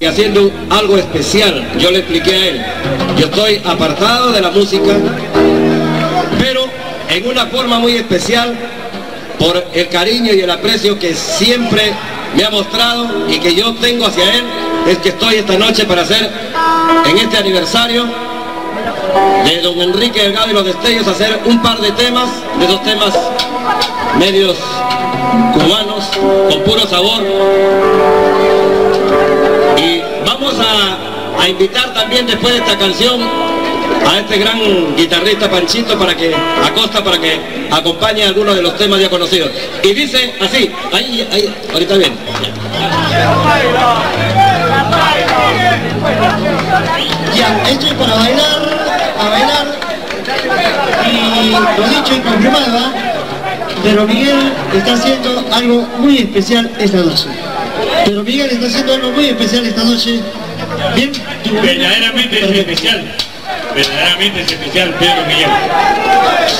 y haciendo algo especial. Yo le expliqué a él. Yo estoy apartado de la música, pero en una forma muy especial por el cariño y el aprecio que siempre me ha mostrado y que yo tengo hacia él, es que estoy esta noche para hacer en este aniversario de don Enrique Delgado y los Destellos, hacer un par de temas, de dos temas medios cubanos, con puro sabor. Y vamos a, a invitar también después de esta canción a este gran guitarrista Panchito para que acosta para que acompañe algunos de los temas ya conocidos. Y dice así, ahí, ahí, ahorita bien. Ya, esto es para bailar, a bailar. Y lo dicho y confirmado, ¿ah? pero Miguel está haciendo algo muy especial esta noche. Pero Miguel está haciendo algo muy especial esta noche. Bien, Verdaderamente es especial. Verdaderamente es especial Pedro Miguel.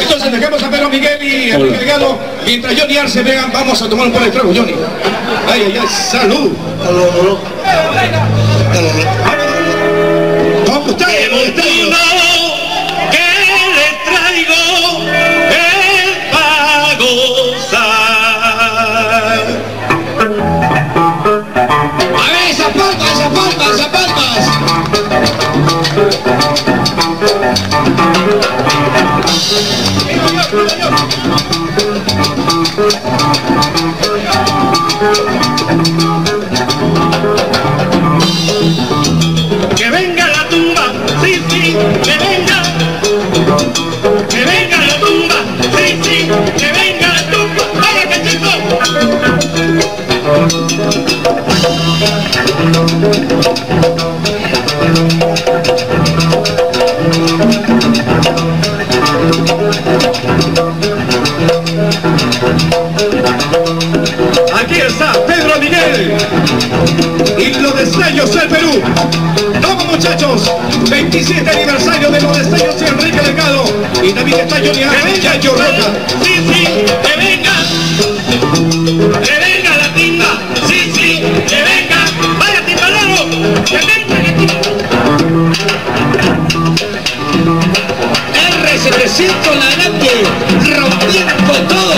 Entonces dejemos a Pedro Miguel y Enrique Delgado. Mientras Johnny Arce vengan, vamos a tomar un par de tragos, Johnny. Ay, ay, ay, salud. ¿Cómo Que muchachos, 27 aniversario de los destellos y Enrique Delgado. Y también está Johnny Arce y Roca. Sí, sí, que venga. Que venga la timba, sí, sí, que venga. Vaya timbalero, que venga la timba. R700 la grande, rompiendo todo.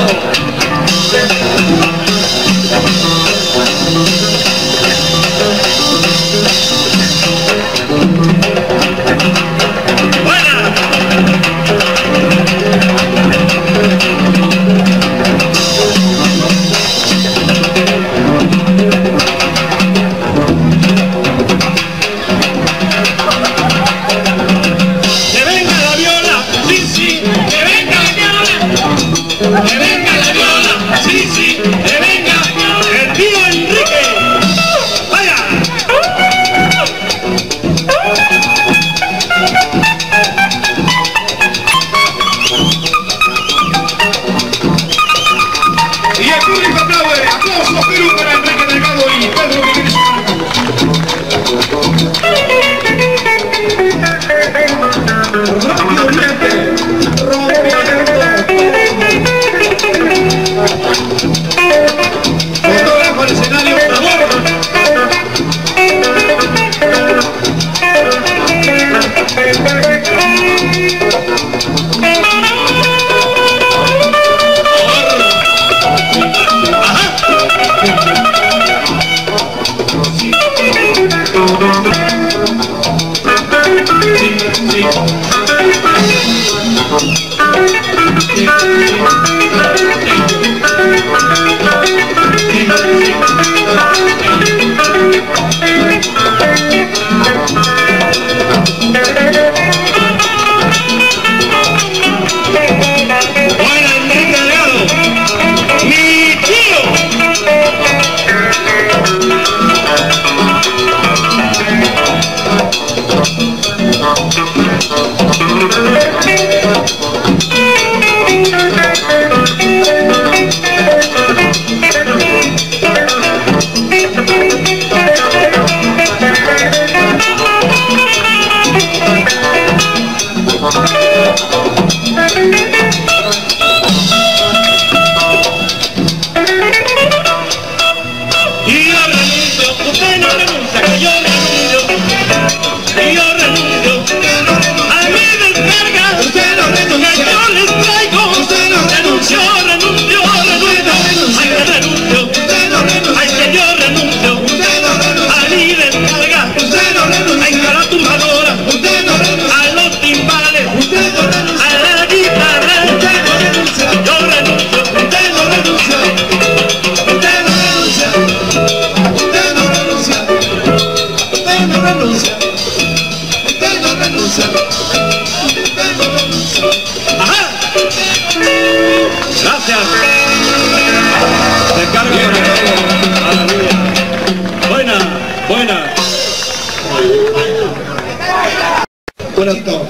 Panchito.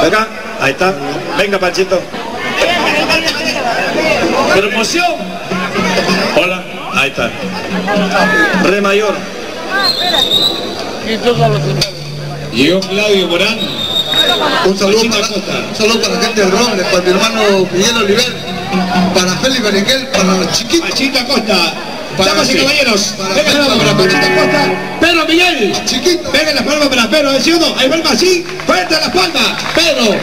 Acá, ahí está. Venga, Panchito. Promoción. Hola, ahí está. Re mayor. Llegó Claudio Morán. Un saludo, para, un saludo para la gente del Roble, para mi hermano Miguel Oliver, para Félix Berenguel, para los chiquitos. Panchito Acosta. Para Damas y caballeros, Para venga para Panchito Acosta. Chiquito. Venga las palmas para Pedro, ¿sí o no? Ahí vuelva así. Fuerte las palmas. Pedro,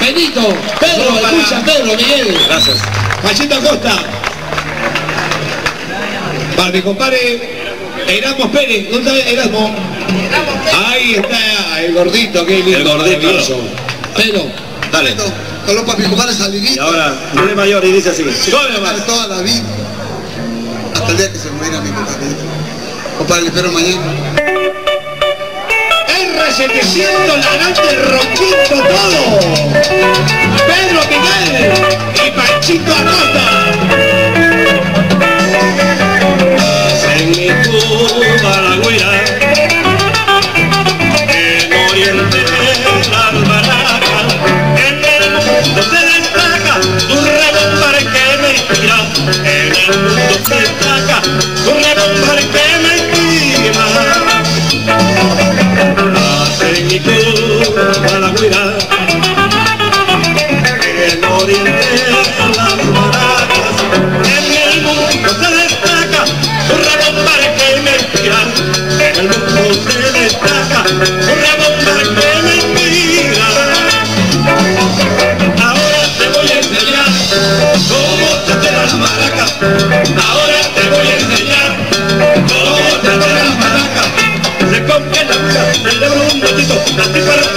Benito, Pedro, para- escucha Pedro, Miguel. Gracias. Panchito Acosta. Para mi compadre Erasmo Pérez. ¿Dónde está Erasmo? Ahí está el gordito, qué lindo. El gordito. maravilloso. Pedro, Dale. Saludos para mi compadre Y Salinito. ahora, re mayor y dice así. Para toda la vida. Hasta el día que se muera mi compadre. Compadre, espero mañana. R700, la grande Roquito todo. Pedro Miguel y Panchito Acosta.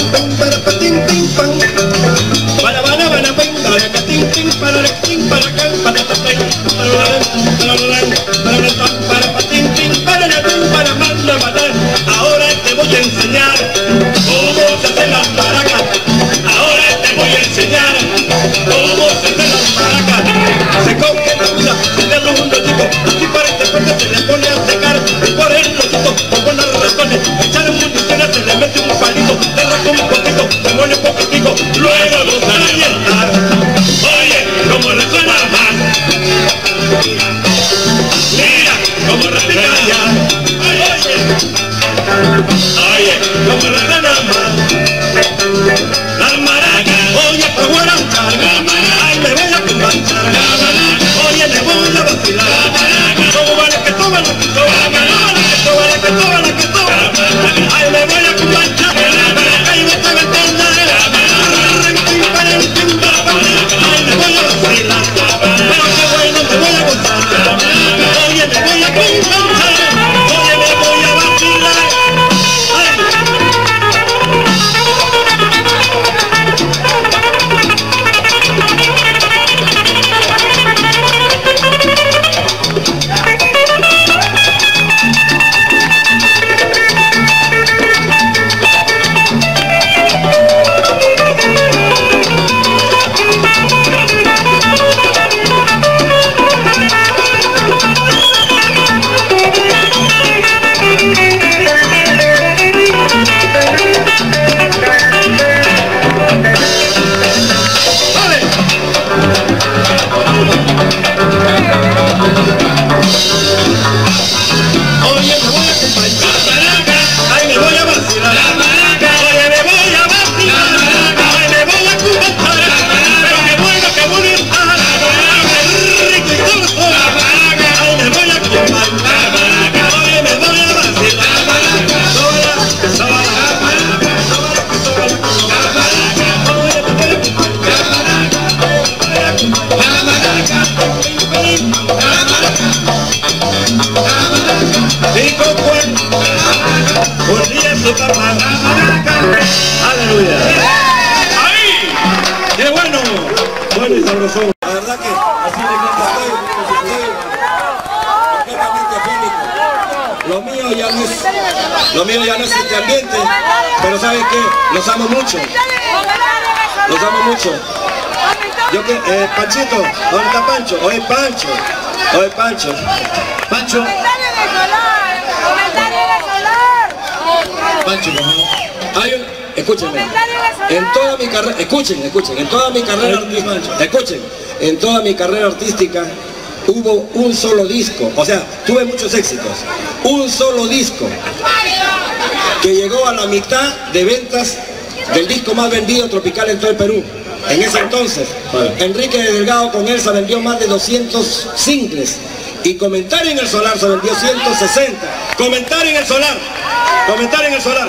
Más es, lo mío ya no es este ambiente, pero ¿sabes qué? Los amo mucho, los amo mucho. Yo que, eh, Panchito, ¿dónde está Pancho? Oye Pancho, oye Pancho. Pancho, Pancho, por. Hay un, escúchenme, en toda mi carrera, escuchen, escuchen, en toda mi carrera artística, escuchen, en toda mi carrera artística hubo un solo disco, o sea, tuve muchos éxitos, un solo disco que llegó a la mitad de ventas del disco más vendido tropical en todo el Perú. En ese entonces, Enrique de Delgado con Elsa vendió más de 200 singles y Comentario en el Solar se vendió 160. Comentario en el Solar, Comentario en el Solar.